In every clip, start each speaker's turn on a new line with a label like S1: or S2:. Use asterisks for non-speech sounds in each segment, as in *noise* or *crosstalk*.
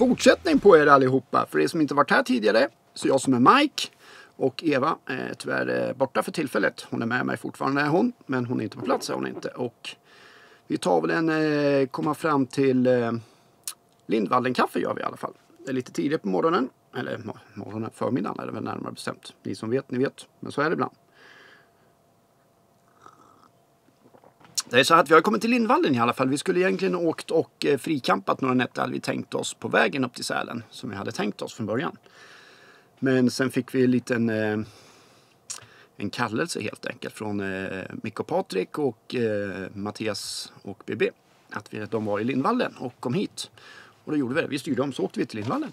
S1: fortsättning på er allihopa. För er som inte varit här tidigare så jag som är Mike och Eva är tyvärr eh, borta för tillfället. Hon är med mig fortfarande är hon, men hon är inte på plats är hon inte. Och vi tar väl en, eh, komma fram till eh, Lindvallenkaffe gör vi i alla fall. Det är lite tidigt på morgonen. Eller morgonen, förmiddagen är det väl närmare bestämt. Ni som vet, ni vet. Men så är det ibland. Det är så att vi har kommit till Lindvallen i alla fall. Vi skulle egentligen åkt och eh, frikampat några nätter hade vi tänkt oss på vägen upp till Sälen. Som vi hade tänkt oss från början. Men sen fick vi en liten eh, en kallelse helt enkelt från eh, Mikko Micke och Patrik och Mattias och BB. Att vi, de var i Lindvallen och kom hit. Och då gjorde vi det. Vi styrde om så åkte vi till Lindvallen.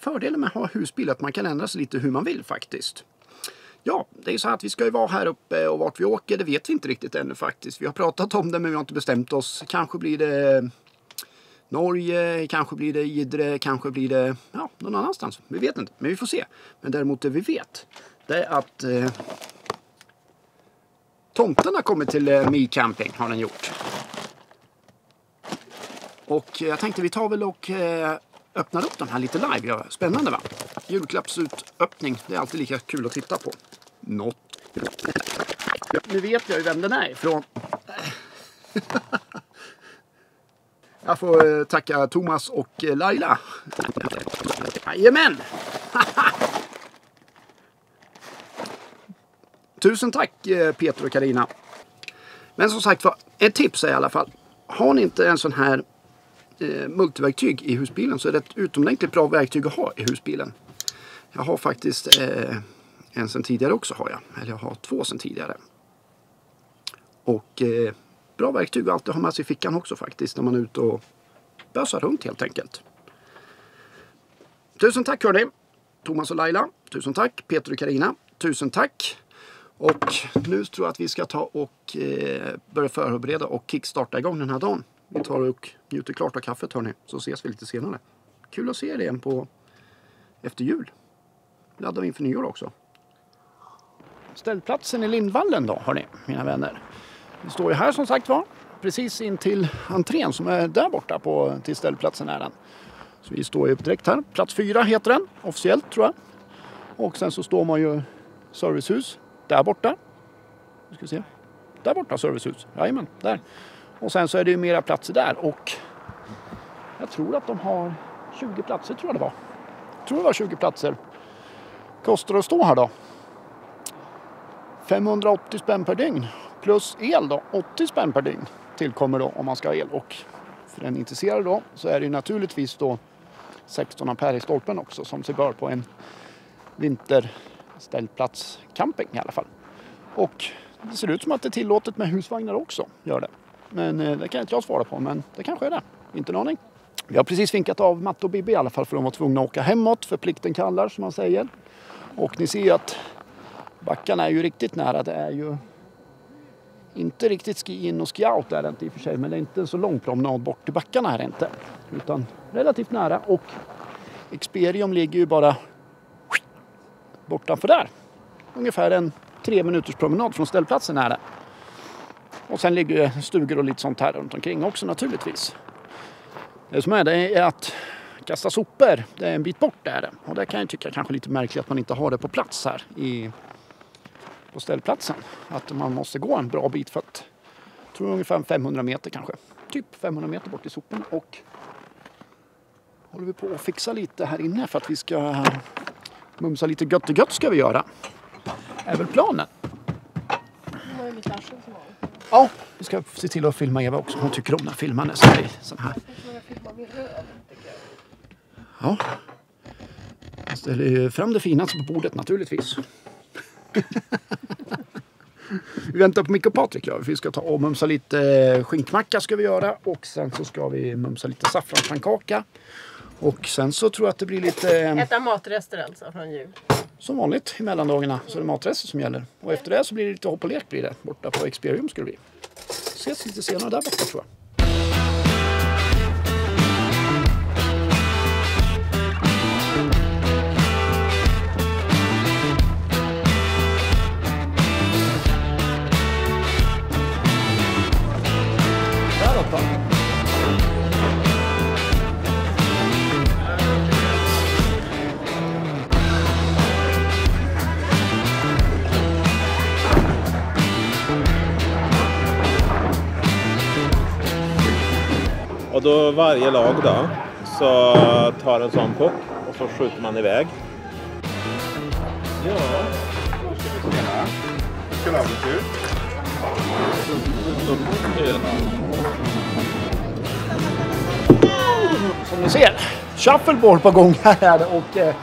S1: Fördelen med att ha husbil är att man kan ändra sig lite hur man vill faktiskt. Ja, det är så att vi ska ju vara här uppe och vart vi åker det vet vi inte riktigt ännu faktiskt. Vi har pratat om det men vi har inte bestämt oss. Kanske blir det Norge, kanske blir det Idre, kanske blir det ja, någon annanstans. Vi vet inte, men vi får se. Men däremot det vi vet, det är att eh, tomten har kommit till eh, Mi Camping, har den gjort. Och jag tänkte vi tar väl och eh, öppnar upp de här lite live. Ja, spännande va? Julklappsutöppning, det är alltid lika kul att titta på. Något. Nu vet jag ju vem den är ifrån. *laughs* Jag får eh, tacka Thomas och eh, Laila. Jajamän! *laughs* Tusen tack eh, Peter och Karina. Men som sagt var, ett tips är i alla fall. Har ni inte en sån här eh, multiverktyg i husbilen så är det ett utomordentligt bra verktyg att ha i husbilen. Jag har faktiskt eh, en sen tidigare också har jag. Eller jag har två sen tidigare. Och eh, bra verktyg att alltid ha med sig i fickan också faktiskt när man är ute och bösar runt helt enkelt. Tusen tack hörni! Thomas och Laila. Tusen tack! Peter och Karina. Tusen tack! Och nu tror jag att vi ska ta och eh, börja förbereda och kickstarta igång den här dagen. Vi tar och njuter klart av kaffet hörni, så ses vi lite senare. Kul att se er igen på efter jul. Laddar vi inför nyår också. Ställplatsen i Lindvallen då hörni, mina vänner. Vi står ju här som sagt var, precis in till entrén som är där borta på, till ställplatsen är den. Så vi står ju direkt här. Plats fyra heter den officiellt tror jag. Och sen så står man ju servicehus där borta. Nu ska vi se. Där borta servicehus. Jajamän, där. Och sen så är det ju mera platser där och jag tror att de har 20 platser tror jag det var. Jag tror det var 20 platser. Kostar det att stå här då? 580 spänn per dygn plus el då 80 spänn per dygn tillkommer då om man ska ha el och för den intresserade då så är det ju naturligtvis då 16 ampere i stolpen också som sig bör på en vinterställplatscamping i alla fall. Och det ser ut som att det är tillåtet med husvagnar också, gör det. Men eh, det kan inte jag svara på, men det kanske är det. Inte en aning. Vi har precis vinkat av Matte och Bibi i alla fall för de var tvungna att åka hemåt för plikten kallar som man säger. Och ni ser ju att backarna är ju riktigt nära. Det är ju inte riktigt ski in och ski out är det inte i och för sig, men det är inte en så lång promenad bort till backarna här inte. Utan relativt nära och Experium ligger ju bara bortanför där. Ungefär en tre minuters promenad från ställplatsen är det. Och sen ligger ju stugor och lite sånt här runt omkring också naturligtvis. Det som är det är att kasta sopor, det är en bit bort där. Och det kan jag tycka kanske lite märkligt att man inte har det på plats här i, på ställplatsen. Att man måste gå en bra bit för att, jag tror ungefär 500 meter kanske. Typ 500 meter bort till soporna. Och håller vi på att fixa lite här inne för att vi ska mumsa lite gött gött ska vi göra. Är väl planen. Ja, vi ska se till att filma Eva också. Hon tycker om när är sån här.
S2: Jag tror jag filmar min röv. tycker jag.
S1: Ja. Jag ställer fram det finaste på bordet naturligtvis. vi väntar på Micke och Patrik. Ja. Vi ska ta och mumsa lite eh, skinkmacka ska vi göra och sen så ska vi mumsa lite saffranspannkaka. Och sen så tror jag att det blir lite eh,
S2: Äta matrester alltså från jul.
S1: som vanligt i mellandagarna så är det matrester som gäller. Och efter det så blir det lite hopp och lek blir det. Borta på Experium skulle det bli. Ses lite senare där borta tror jag.
S3: Och då varje lag då så tar en sån puck och så skjuter man iväg. Ja, hur ska vi spela?
S1: Som ni ser, shuffleboard på gång här är det och eh,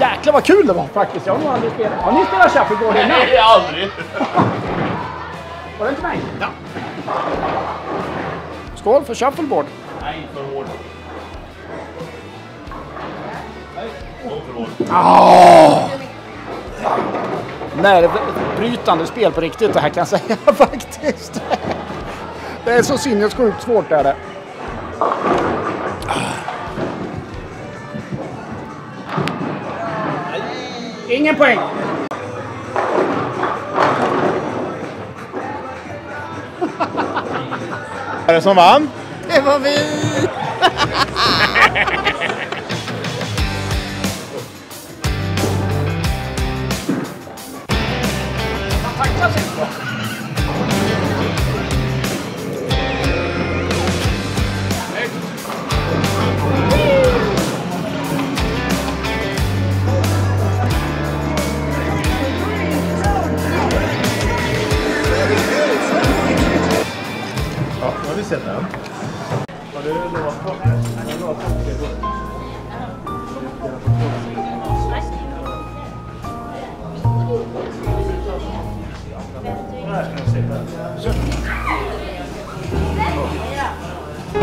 S1: jäklar vad kul det var faktiskt. Jag har nog aldrig spelat. Har ni spelat shuffleboard innan?
S3: Nej, aldrig!
S1: Var det inte mig? Ja. Skål för shuffleboard.
S3: Nej, för hård.
S1: Nervbrytande spel på riktigt det här kan jag säga *laughs* faktiskt. Det är så sinnessjukt svårt det är det. Ingen poäng.
S3: Är det som vann?
S2: Det *laughs*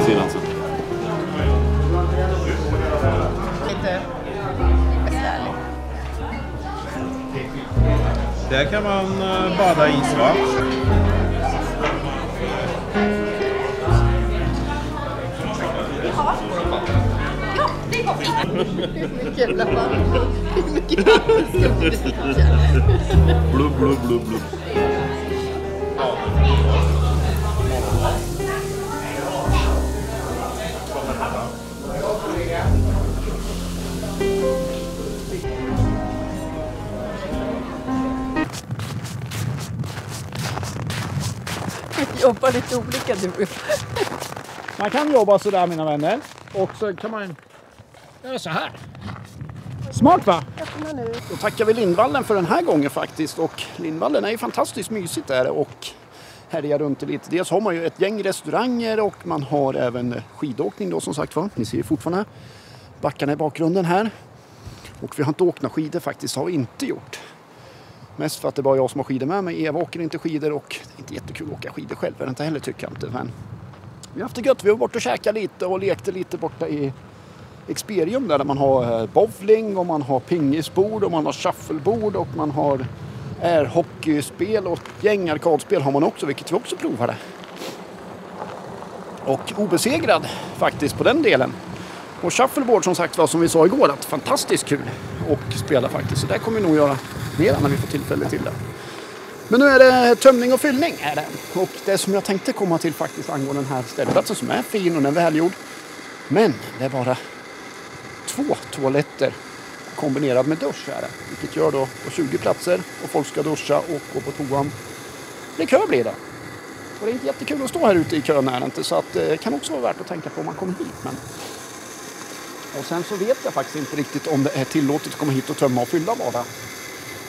S4: Ser alltså.
S2: Lite besvärligt.
S3: Där kan man eh, bada i Hur
S2: Mycket jävla varmt. Hur mycket vatten ska vi dricka?
S4: Blubb, blubb, blubb, blubb.
S2: Vi jobbar lite olika du. och jag.
S1: Man kan jobba sådär mina vänner. Och så kan man göra så här. Smart va? Då tackar vi Lindvallen för den här gången faktiskt. Och Lindvallen är ju fantastiskt mysigt där och härjar runt lite. Dels har man ju ett gäng restauranger och man har även skidåkning då som sagt var. Ni ser ju fortfarande backarna i bakgrunden här. Och vi har inte åkt några skidor faktiskt, har vi inte gjort. Mest för att det är bara jag som har skidor med mig. Eva åker inte skidor och det är inte jättekul att åka skidor själv. Är det inte heller tycker jag inte. Men vi har haft det gött. Vi var borta och käkade lite och lekte lite borta i Experium där, där man har eh, bowling och man har pingisbord och man har shuffleboard och man har airhockeyspel och gängarkadspel gäng arkadspel har man också, vilket vi också provade. Och obesegrad faktiskt på den delen. Och shuffleboard som sagt var som vi sa igår att fantastiskt kul att spela faktiskt. Så det kommer vi nog göra mer när vi får tillfälle till det. Men nu är det tömning och fyllning. Är det. Och det som jag tänkte komma till faktiskt angående den här ställplatsen som är fin och den är välgjord. Men det är bara två toaletter kombinerad med dusch är det. Vilket gör då på 20 platser och folk ska duscha och gå på toan. Det kö blir det. Och det är inte jättekul att stå här ute i kön är det inte. Så att det kan också vara värt att tänka på om man kommer hit. Men... Och sen så vet jag faktiskt inte riktigt om det är tillåtet att komma hit och tömma och fylla bara.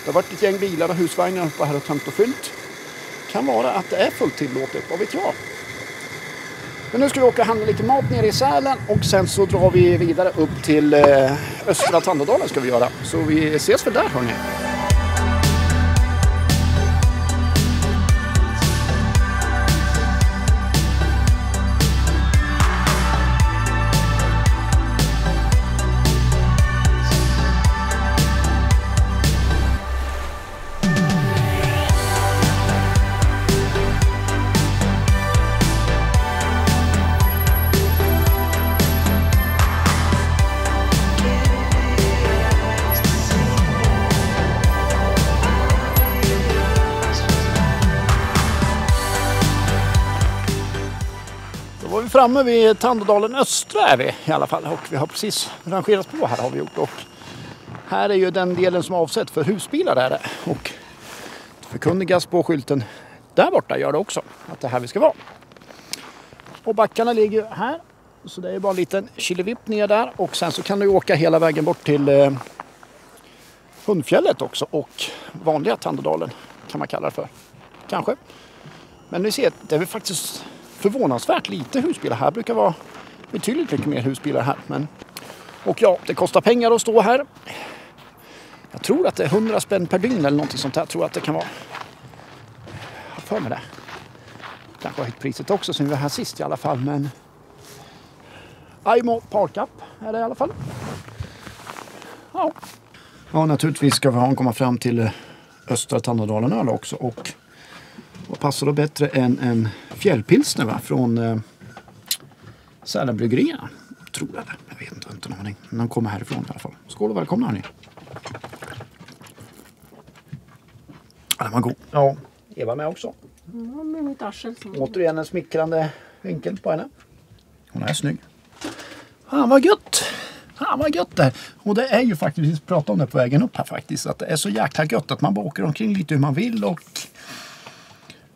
S1: Det har varit ett gäng bilar och husvagnar uppe här och tömt och fyllt. Kan vara att det är fullt tillåtet, vad vet jag. Men nu ska vi åka och handla lite mat nere i Sälen och sen så drar vi vidare upp till eh, Östra Tandådalen ska vi göra. Så vi ses väl där hörni. Framme vid Tandådalen Östra är vi i alla fall och vi har precis rangerat på här har vi gjort. Och här är ju den delen som är avsett för husbilar är det. Och det förkunnigas på skylten där borta gör det också att det är här vi ska vara. Och backarna ligger här Så det är bara en liten killevipp ner där och sen så kan du åka hela vägen bort till eh, Hundfjället också och vanliga Tandådalen kan man kalla det för. Kanske. Men ni ser, det är väl faktiskt förvånansvärt lite husbilar här. Det brukar vara betydligt mycket mer husbilar här. Men, och ja, det kostar pengar att stå här. Jag tror att det är 100 spänn per dygn eller någonting sånt här. Jag tror att det kan vara. Jag har för mig det. Kanske har höjt priset också sen vi var här sist i alla fall. Men IMO Parkup är det i alla fall. Ja. Ja, naturligtvis ska vi komma fram till eh, östra Tandådalen öl också. Och vad passar då bättre än en fjällpilsner va? från eh, Sälenbryggerierna? Tror jag det. Jag vet inte, inte en aning. Men de kommer härifrån i alla fall. Skål och välkomna hörni. Ja, den var god. Ja, Eva med också.
S2: Ja, med mitt arsel som...
S1: Återigen en smickrande vinkel på henne. Hon är snygg. Fan vad gött! Fan vad gött det är. Och det är ju faktiskt, vi pratade om det på vägen upp här faktiskt, att det är så jäkla gött att man bara åker omkring lite hur man vill och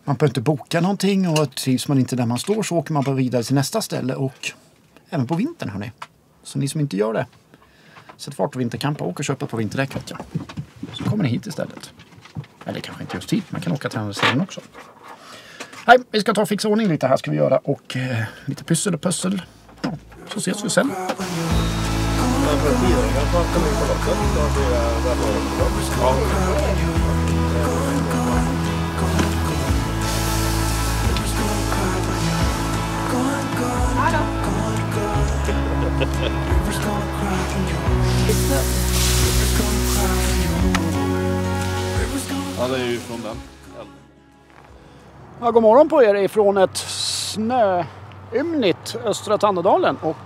S1: man behöver inte boka någonting och trivs man inte där man står så åker man bara vidare till nästa ställe och även på vintern hörni. Så ni som inte gör det, sätt fart på vinterkampa och åk och köp ett par vinterdäck vet jag. Så kommer ni hit istället. Eller kanske inte just hit, man kan åka till andra ställen också. Nej, vi ska ta och fixa ordning lite här ska vi göra och eh, lite pyssel och pussel. Ja, så ses vi sen.
S4: Ja, det är ju från den.
S1: Ja, god morgon på er ifrån ett snöymnigt Östra Tandådalen och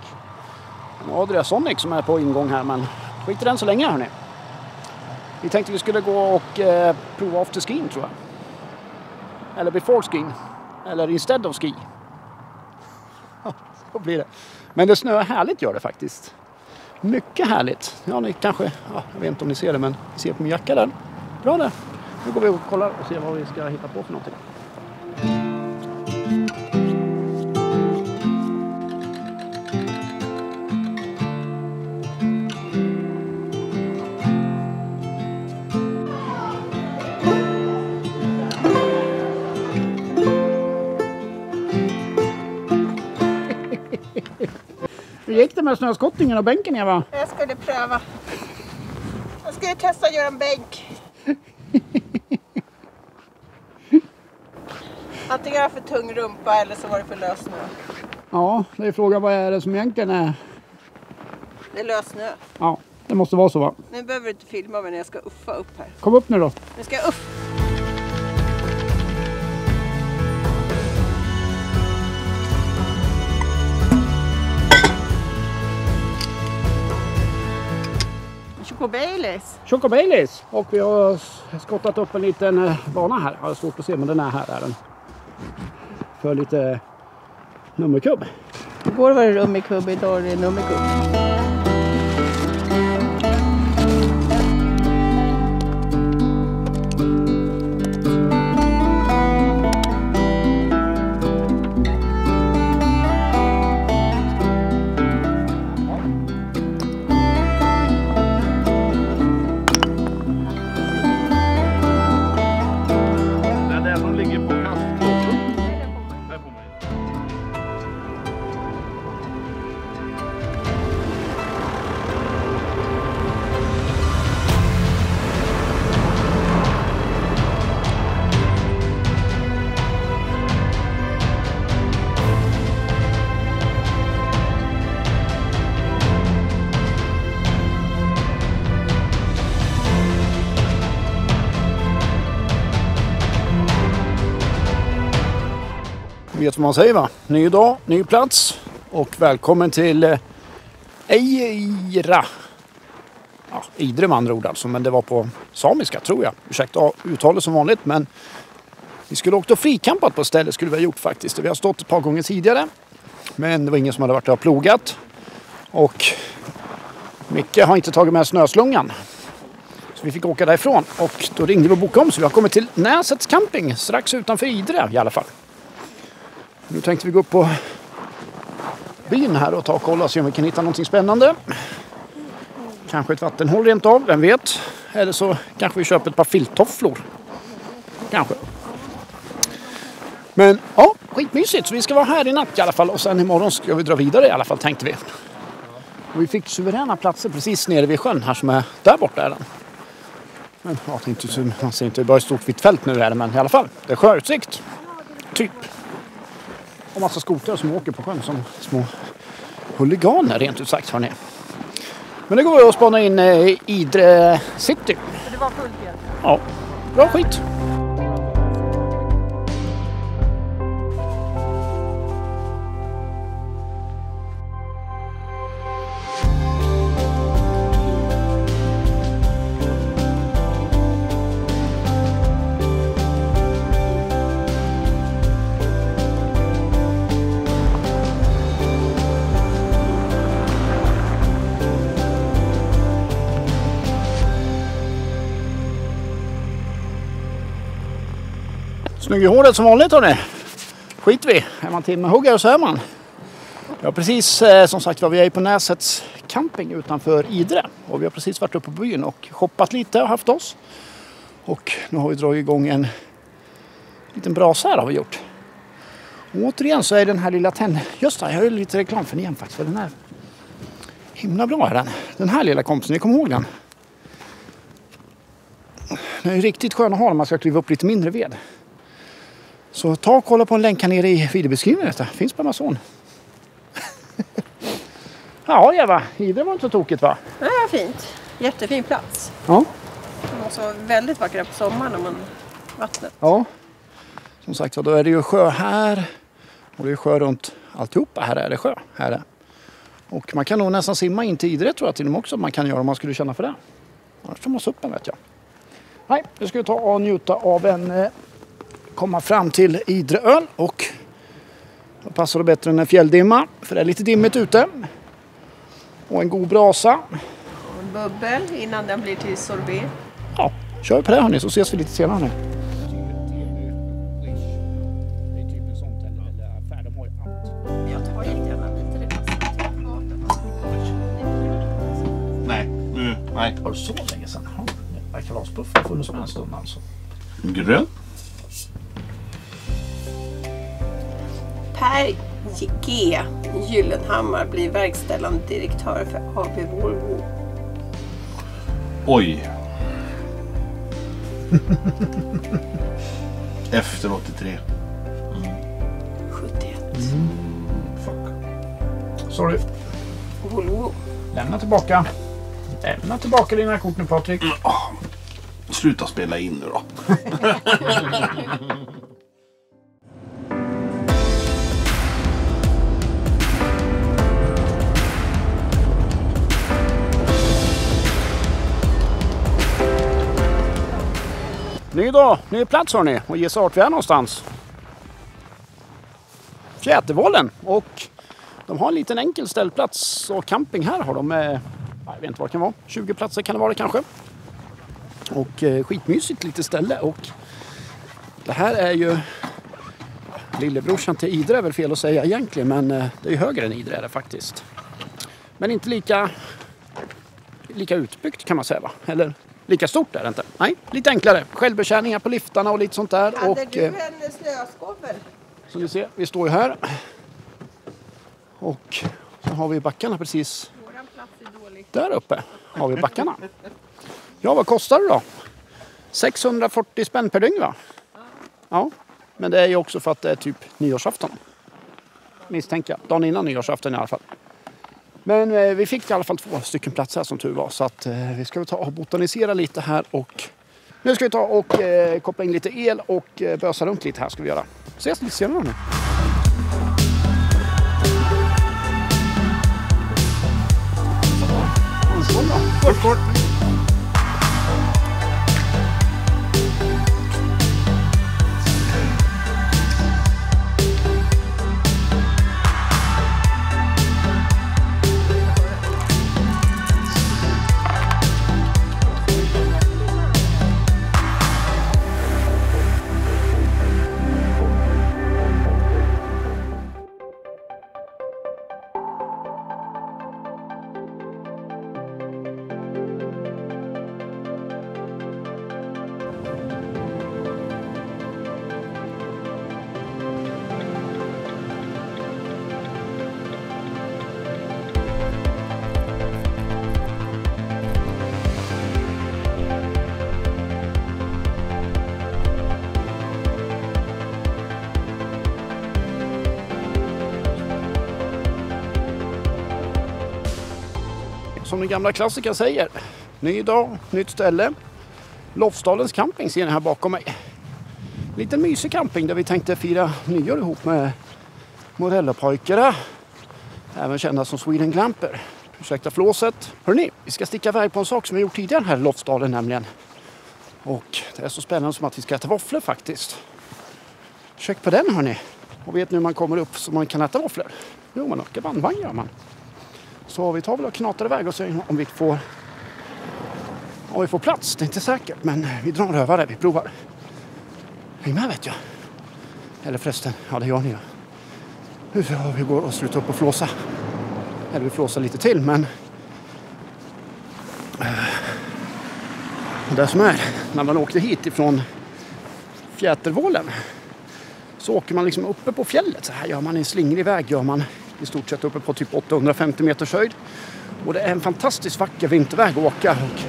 S1: en Adria Sonic som är på ingång här men skit i den så länge hörni. Vi tänkte vi skulle gå och eh, prova afterskin tror jag. Eller before skin. Eller instead of ski. *laughs* Så blir det. Men det snöar härligt gör det faktiskt. Mycket härligt. Ja, ni kanske, ja, jag vet inte om ni ser det men ni ser på min jacka där. Bra där. Nu går vi och kollar och ser vad vi ska hitta på för någonting. Hur gick det med snöskottningen och bänken Eva?
S2: Jag skulle pröva. Jag skulle testa att göra en bänk. *laughs* Antingen har jag för tung rumpa eller så var det för lös snö.
S1: Ja, det är frågan vad är det som egentligen är...
S2: Det är lös snö.
S1: Ja, det måste vara så va?
S2: Nu behöver du inte filma mig när jag ska uffa upp här.
S1: Kom upp nu då.
S2: Nu ska jag upp. Choco Baileys.
S1: Choco Baileys. Och vi har skottat upp en liten eh, bana här. Jag har svårt att se men den är här är den. För lite nummerkubb.
S2: Igår var det rum i kubb, idag är det nummerkubb.
S1: Vet vad man säger va? Ny dag, ny plats. Och välkommen till eh, Eira. Ja, Idre med andra ord alltså. Men det var på samiska tror jag. Ursäkta uttalet som vanligt. Men vi skulle åkt och frikampat på stället skulle vi ha gjort faktiskt. Vi har stått ett par gånger tidigare. Men det var ingen som hade varit och plogat. Och Micke har inte tagit med snöslungan. Så vi fick åka därifrån. Och då ringde vi och bokade om. Så vi har kommit till Näsets camping. Strax utanför Idre i alla fall. Nu tänkte vi gå upp på byn här och ta och kolla och se om vi kan hitta någonting spännande. Kanske ett vattenhål rent av, vem vet? Eller så kanske vi köper ett par filttofflor. Kanske. Men ja, skitmysigt. Så vi ska vara här i natt i alla fall och sen imorgon ska vi dra vidare i alla fall tänkte vi. Och vi fick suveräna platser precis nere vid sjön här som är där borta är den. Men ja, det är inte, man ser inte bara ett stort vitt fält nu är det men i alla fall. Det är sjöutsikt. Och massa skotrar som åker på sjön som små huliganer rent ut sagt hörni. Men det går att spana in eh, Idre city.
S2: Det var fullt igen.
S1: Ja, bra skit. Snygg i håret som vanligt hörni. Skit vi. Är man timmerhuggare så är man. Ja precis eh, som sagt var vi är på Näsets camping utanför Idre. Och vi har precis varit uppe på byn och shoppat lite och haft oss. Och nu har vi dragit igång en liten brasa här har vi gjort. Och återigen så är den här lilla tänd... Just det, jag har lite reklam för den igen faktiskt. För den är himla bra är den. Den här lilla kompisen, ni kommer ihåg den? Den är ju riktigt skön att ha när man ska kliva upp lite mindre ved. Så ta och kolla på en länk här nere i videobeskrivningen. Detta. Finns på Amazon. *laughs* ja Eva, Idre var inte så tokigt va?
S2: Var fint. Jättefin plats.
S1: Ja.
S2: Det måste vara väldigt vackert på sommaren när man vattnet.
S1: ja. Som sagt var, då är det ju sjö här. Och det är sjö runt alltihopa. Här är det sjö. Här är. Och man kan nog nästan simma in till Idre tror jag till och med också. Man kan göra om man skulle känna för det. Annars får man se upp en vet jag. Nej, nu ska vi ta och njuta av en eh, komma fram till Idreöl och då passar det bättre än en fjälldimma för det är lite dimmigt ute. Och en god brasa.
S2: Och en bubbel innan den blir till sorbet.
S1: Ja, kör på det hörni så ses vi lite senare.
S2: Det passar.
S4: Nej, nu, nej.
S1: Var det så länge sedan? Ja, kalasbuffen har funnits med en stund alltså.
S4: Grön.
S2: Per G Gyllenhammar blir verkställande direktör för AB Volvo.
S4: Oj. *laughs* Efter 83.
S2: 71.
S4: Fuck.
S1: Sorry.
S2: Volvo.
S1: Lämna tillbaka. Lämna tillbaka dina kort nu Patrik.
S4: Sluta spela in nu då. *laughs*
S1: Ny dag, ny plats hörni. Och gissa vart vi är någonstans. Fjätervollen Och de har en liten enkel ställplats och camping här har de. Eh, Med, jag vet inte vad det kan vara. 20 platser kan det vara kanske. Och eh, skitmysigt litet ställe. Och det här är ju lillebrorsan till Idre är väl fel att säga egentligen. Men eh, det är ju högre än Idre är det faktiskt. Men inte lika, lika utbyggt kan man säga va? Eller lika stort är det inte. Nej, lite enklare. Självbetjäningar på liftarna och lite sånt där. och, eh,
S2: en snöskovel?
S1: som ni ser, vi står ju här. Och så har vi backarna precis
S2: Våran plats är dålig.
S1: där uppe. Har vi backarna. Ja, vad kostar det då? 640 spänn per dygn va? Ja, men det är ju också för att det är typ nyårsafton. Misstänker jag. Dagen innan nyårsafton i alla fall. Men eh, vi fick i alla fall två stycken platser här som tur var. Så att eh, vi ska väl ta och botanisera lite här och nu ska vi ta och eh, koppla in lite el och eh, bösa runt lite här ska vi göra. Ses lite senare nu.
S4: Kort, kort.
S1: Som den gamla klassikern säger. Ny dag, nytt ställe. Lofsdalens camping ser ni här bakom mig. Liten mysig camping där vi tänkte fira nyår ihop med Morellapojkarna. Även kända som Sweden Glamper. Ursäkta flåset. Hörrni, vi ska sticka iväg på en sak som vi gjort tidigare här i Lofsdalen nämligen. Och det är så spännande som att vi ska äta våfflor faktiskt. Check på den hörni. Och vet ni hur man kommer upp så man kan äta våfflor? Jo, man åker bandvagn gör man. Så vi tar väl och knatar iväg och ser om vi får om vi får plats. Det är inte säkert, men vi drar en rövare. Vi provar. Häng med vet jag. Eller förresten, ja det gör ni ju. Nu vi går och slutar upp och flåsa. Eller vi flåsar lite till, men... Eh, Det som är, när man åkte hit ifrån Fjätervålen så åker man liksom uppe på fjället. Så här gör man en slingrig väg. Gör man i stort sett uppe på typ 850 meters höjd. Och det är en fantastiskt vacker vinterväg att åka. Och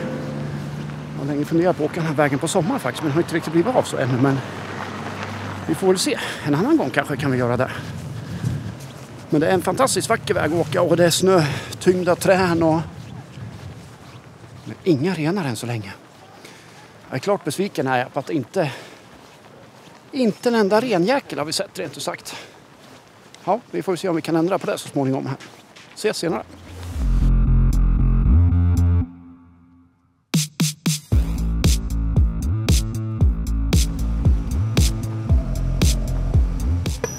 S1: jag har länge funderat på att åka den här vägen på sommaren faktiskt. Men det har inte riktigt blivit av så ännu. Men vi får väl se. En annan gång kanske kan vi göra det. Men det är en fantastiskt vacker väg att åka och det är snötyngda trän och... Men inga renar än så länge. Jag är klart besviken här på att inte... Inte en enda renjäkel har vi sett rent ut sagt. Ja, vi får se om vi kan ändra på det så småningom här. Ses senare.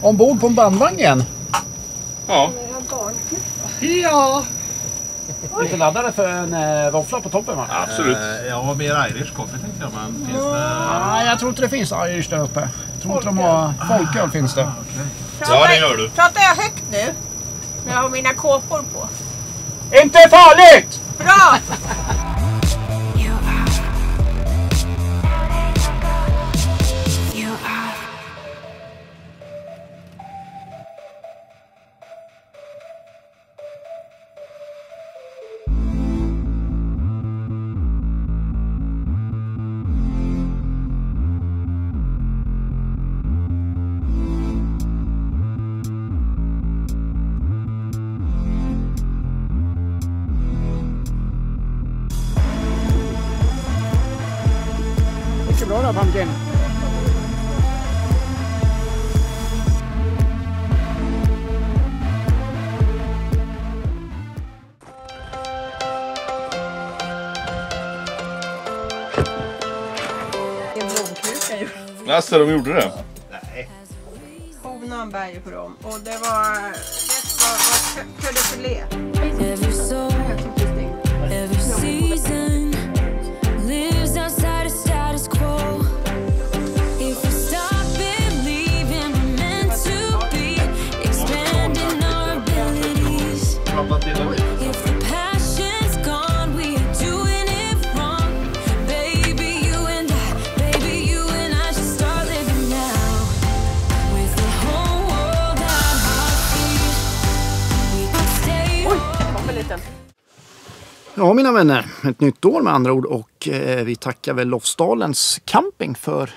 S1: Ombord på en bandvagn igen.
S3: Ja.
S1: Ja! Lite laddade för en äh, våffla på toppen va?
S3: Absolut.
S4: Eh, var mer Irish coffee tänkte jag, men finns det...
S1: Nej, jag tror inte det finns Irish där uppe. Jag tror inte de har... Folköl finns det.
S3: Ja, det gör du.
S2: Pratar jag högt nu? När jag har mina kåpor på.
S1: Inte farligt!
S2: Bra! Ju.
S3: Jaså, de gjorde det?
S2: Honan bär ju på dem. Och det var... Vet du vad? vad
S1: mina vänner, ett nytt år med andra ord och eh, vi tackar väl Lofsdalens camping för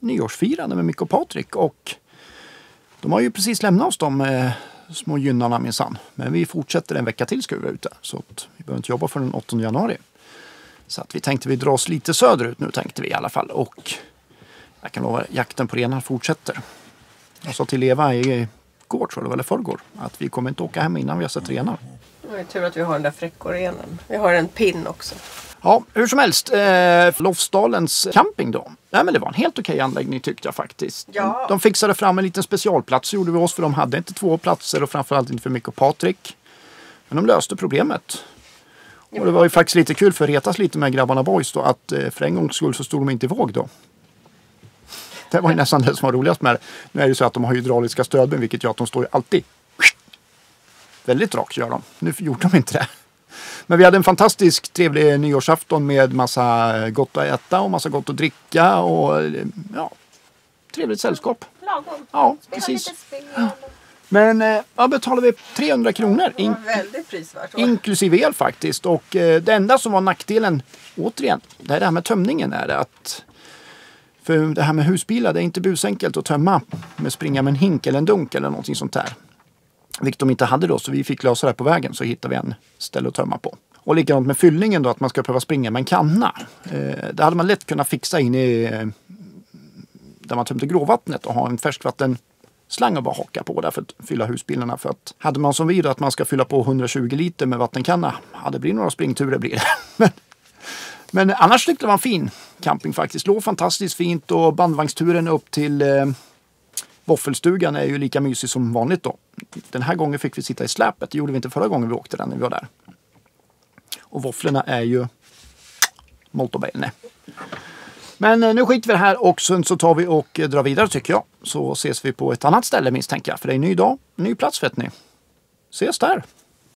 S1: nyårsfirande med Micke och Patrik och de har ju precis lämnat oss de eh, små gynnarna minsann. Men vi fortsätter en vecka till ska vi vara ute så att vi behöver inte jobba för den 8 januari. Så att vi tänkte vi drar oss lite söderut nu tänkte vi i alla fall och jag kan lova jakten på renar fortsätter. Jag sa till Eva i tror jag eller förrgår att vi kommer inte åka hem innan vi har sett renar.
S2: Det är tur att vi har den där fräckorenen. Vi har en pin också.
S1: Ja, hur som helst. Eh, Lofsdalens camping då. Nej, men det var en helt okej anläggning tyckte jag faktiskt.
S2: Ja.
S1: De fixade fram en liten specialplats gjorde vi oss för de hade inte två platser och framförallt inte för Micke och Patrik. Men de löste problemet. Och det var ju faktiskt lite kul för att retas lite med grabbarna boys då att eh, för en gångs skull så stod de inte i våg då. Det var ju nästan det som var roligast med det. Nu är det så att de har hydrauliska stödben vilket gör att de står ju alltid väldigt rakt gör de. Nu gjorde de inte det. Men vi hade en fantastisk trevlig nyårsafton med massa gott att äta och massa gott att dricka och ja, trevligt sällskap.
S2: Lagom.
S1: Ja,
S2: Spela
S1: precis. Men eh, vad betalade vi? 300 kronor
S2: Det
S1: in,
S2: var väldigt prisvärt. va?
S1: inklusive el faktiskt. Och eh, det enda som var nackdelen, återigen, det är det här med tömningen är det att för det här med husbilar, det är inte busenkelt att tömma med springa med en hink eller en dunk eller någonting sånt där. Vilket de inte hade då, så vi fick lösa det på vägen. Så hittade vi en ställe att tömma på. Och likadant med fyllningen då, att man ska behöva springa med en kanna. Eh, det hade man lätt kunnat fixa in i eh, där man tömde gråvattnet och ha en färskvattenslang och bara haka på där för att fylla husbilarna. För att hade man som vi då att man ska fylla på 120 liter med vattenkanna, ja det blir några springturer blir det. *laughs* Men, men annars tyckte det var en fin camping faktiskt. Låg fantastiskt fint och bandvagnsturen upp till eh, Våffelstugan är ju lika mysig som vanligt då. Den här gången fick vi sitta i släpet. Det gjorde vi inte förra gången vi åkte den när vi var där. Och våfflorna är ju molto bene. Men eh, nu skiter vi i det här och sen så tar vi och eh, drar vidare tycker jag. Så ses vi på ett annat ställe misstänker jag. För det är en ny dag, ny plats vet ni. Ses där!